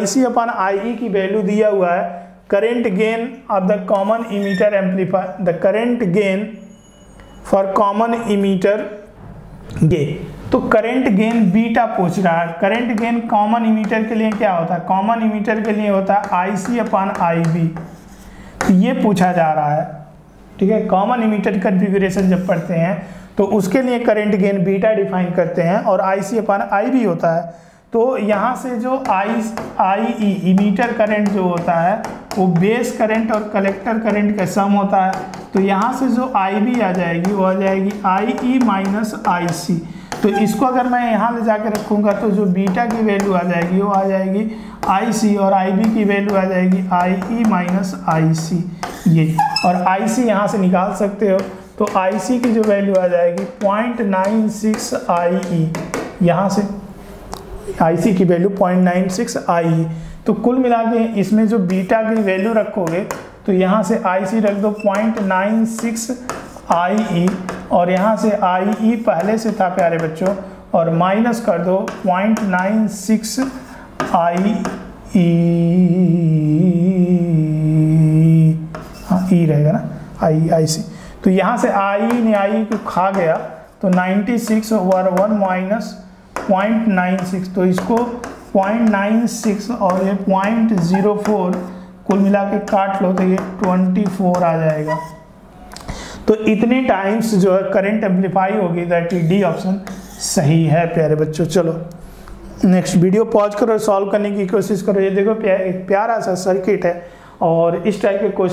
इसी अपन आई की वैल्यू दिया हुआ है। Current gain of the common emitter amplifier the current gain for common emitter gain तो करंट गेन बीटा पूछ रहा है। करंट गेन कॉमन इमीटर के लिए क्या होता है? कॉमन इमीटर के लिए होता है आई सी अपान आई बी तो ये पूछा जा रहा है। ठीक है? कॉमन इमीटर कन्फिग्रेशन जब पढ़ते हैं तो उसके लिए करंट गेन बीटा डिफाइन करते हैं और आई सी अपान आई बी होता है। तो यहाँ से जो आई आई ई इमीटर करंट जो होता है, वो बेस करंट और कलेक्टर करंट का सम होता है। तो यहाँ से जो आई बी आ जाएगी, वो आ जाएगी आई ई माइनस आई सी तो इसको अगर मैं यहाँ ले जाकर रखूँगा तो जो बीटा की वैल्यू आ जाएगी, वो आ जाएगी आई सी और आई बी की वैल्यू आ जाएगी आई ई माइनस आई सी ये। और आई सी यहाँ से निकाल सकते हो। तो आई सी की जो वैल्यू आ जाएगी point nine six I E यहाँ से। आईसी की value point nine six I तो कुल मिला के इसमें जो बीटा की वैल्यू रखोगे तो यहाँ से आई सी रख दो पॉइंट नाइन सिक्स आई और यहाँ से आई ई पहले से था प्यारे बच्चों, और माइनस कर दो point nine six I E रहेगा ना? आई आई सी तो यहाँ से आई ने आई को खा गया तो 96 over one minus point nine six तो इसको पॉइंट नाइन सिक्स और ये पॉइंट ज़ीरो फोर कुल मिला के काट लो तो ये ट्वेंटी फोर आ जाएगा। तो इतने टाइम्स जो है करंट एम्पलीफाई होगी दैट डी ऑप्शन सही है, प्यारे बच्चों, चलो। नेक्स्ट वीडियो पॉज करो सॉल्व करने की कोशिश करो। ये देखो प्यारा सा सर्किट है और इस टाइप के क्वेश्चन